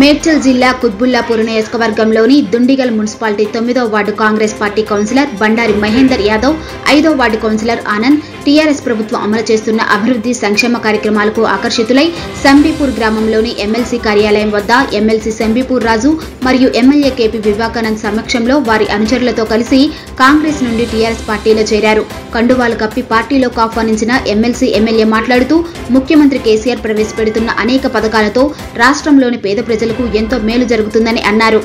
మేడ్చల్ జిల్లా కుత్బుల్లాపూర్ నియోజకవర్గంలోని దుండిగల్ మున్సిపాలిటీ తొమ్మిదో ward Congress party councillor Bandari Mahender Yadav ఐదో వార్డు కౌన్సిలర్ ఆనంద్ టీఆర్ఎస్ ప్రభుత్వం అమలు చేస్తున్న అభివృద్ధి సంక్షేమ కార్యక్రమాలకు ఆకర్షితులై సంబీపూర్ గ్రామంలోని ఎమ్మెల్సీ కార్యాలయం వద్ద ఎమ్మెల్సీ సంబీపూర్ రాజు మరియు ఎమ్మెల్యే కేపీ వివేకానంద్ సమక్షంలో వారి అనుచరులతో కలిసి కాంగ్రెస్ నుండి టీఆర్ఎస్ పార్టీలో చేరారు. కండువాలు కప్పి పార్టీలోకి ఆహ్వానించిన ఎమ్మెల్సీ ఎమ్మెల్యే మాట్లాడుతూ ముఖ్యమంత్రి కేసీఆర్ ప్రవేశపెడుతున్న అనేక పథకాలతో రాష్ట్రంలోని పేద ప్రజలు ప్రజలకు ఎంతో మేలు జరుగుతుందని అన్నారు.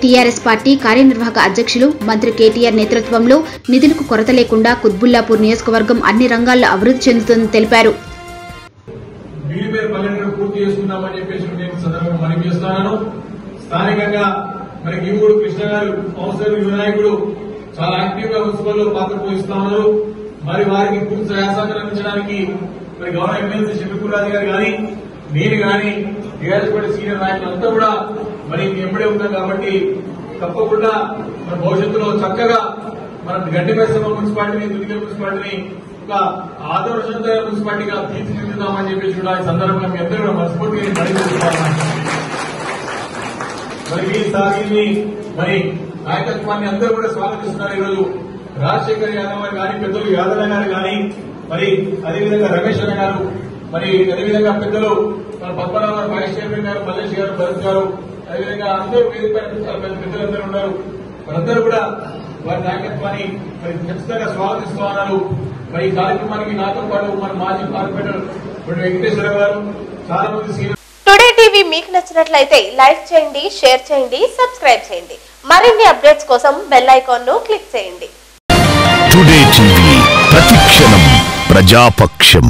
టీఆర్ఎస్ పార్టీ కార్యనిర్వాహక అధ్యక్షులు మంత్రి కేటీఆర్ నేతృత్వంలో నిధులకు కొరత లేకుండా కుత్బుల్లాపూర్ నియోజకవర్గం అన్ని రంగాల్లో అభివృద్ధి చెందుతుందని తెలిపారు. స్థానికంగా మరి కృష్ణ గారు వినాయకుడు చాలా యాక్టివ్గా పాత్ర పోషిస్తా ఉన్నారు. మరి వారికి పూర్తి సహాయ అందించడానికి మరి గౌరవ ఎమ్మెల్సీ శంకర్రాజు గారు కానీ నేను కానీ టీఆర్ఎస్ పార్టీ సీనియర్ నాయకులంతా కూడా మరి మీ ఎంబడే ఉన్నాం కాబట్టి తప్పకుండా మన భవిష్యత్తులో చక్కగా మన గడ్డి పరిశ్రమ మున్సిపాలిటీని దుర్గల్ మున్సిపాలిటీని ఒక ఆదర్శవంతమైన మున్సిపాలిటీగా తీర్చిదిద్దుదామని చెప్పేసి కూడా ఈ సందర్భంగా మీ అందరూ కూడా మనస్ఫూర్తిగా మరి ఈసారి మరి నాయకత్వాన్ని అందరూ కూడా స్వాగతిస్తున్నారు. ఈరోజు రాజశేఖర్ యాదవ్ గారు కానీ పెద్దలు యాదవ్ గారు కానీ మరి అదేవిధంగా రమేష్ అన్న గారు మరి అదేవిధంగా పెద్దలు మన పద్మనాభ గారు వైస్ చైర్మన్ గారు మల్లేష్ గారు భరత్ గారు అదేవిధంగా అందరూ వేదిక పెద్దలందరూ ఉన్నారు. వారందరూ కూడా వారి నాయకత్వాన్ని మరి ఖచ్చితంగా స్వాగతిస్తూ ఉన్నారు. మరి ఈ కార్యక్రమానికి నాతో పాటు మన మాజీ కార్పొరేటర్ వెంకటేశ్వర గారు చాలా మంది సీనియర్ టుడే టీవీ మీకు నచ్చినట్లయితే లైక్ చేయండి షేర్ చేయండి సబ్స్క్రైబ్ చేయండి. మరిన్ని అప్డేట్స్ కోసం బెల్ ఐకాన్ను క్లిక్ చేయండి. టుడే టీవీ ప్రతిక్షణం ప్రజాపక్షం.